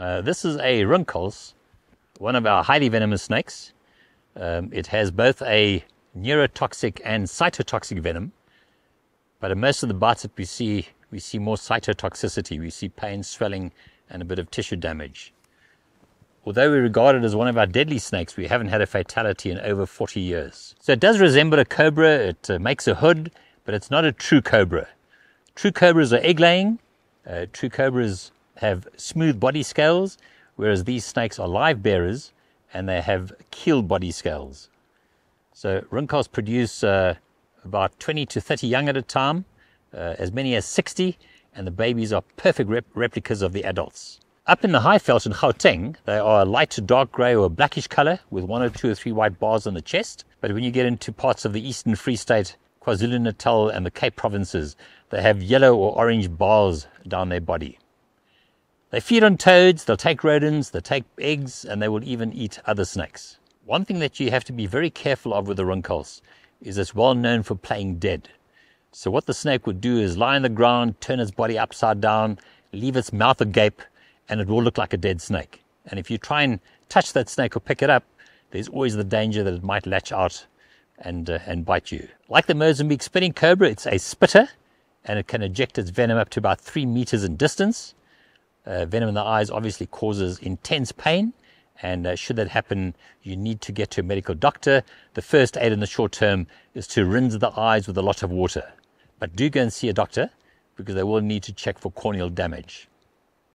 Uh, this is a Rinkhals, one of our highly venomous snakes. Um, it has both a neurotoxic and cytotoxic venom, but in most of the bites that we see, we see more cytotoxicity. We see pain, swelling, and a bit of tissue damage. Although we regard it as one of our deadly snakes, we haven't had a fatality in over 40 years. So it does resemble a cobra. It uh, makes a hood, but it's not a true cobra. True cobras are egg laying. Uh, true cobras have smooth body scales, whereas these snakes are live bearers and they have keeled body scales. So Rinkhals produce uh, about 20 to 30 young at a time, uh, as many as 60, and the babies are perfect rep- replicas of the adults. Up in the Highveld in Gauteng, they are a light to dark grey or blackish colour with one or two or three white bars on the chest. But when you get into parts of the Eastern Free State, KwaZulu Natal, and the Cape provinces, they have yellow or orange bars down their body. They feed on toads, they'll take rodents, they'll take eggs, and they will even eat other snakes. One thing that you have to be very careful of with the Rinkhals is it's well known for playing dead. So what the snake would do is lie on the ground, turn its body upside down, leave its mouth agape, and it will look like a dead snake. And if you try and touch that snake or pick it up, there's always the danger that it might latch out and, uh, and bite you. Like the Mozambique spitting cobra, it's a spitter and it can eject its venom up to about three meters in distance. Uh, venom in the eyes obviously causes intense pain, and uh, should that happen, you need to get to a medical doctor. The first aid in the short term is to rinse the eyes with a lot of water. But do go and see a doctor because they will need to check for corneal damage.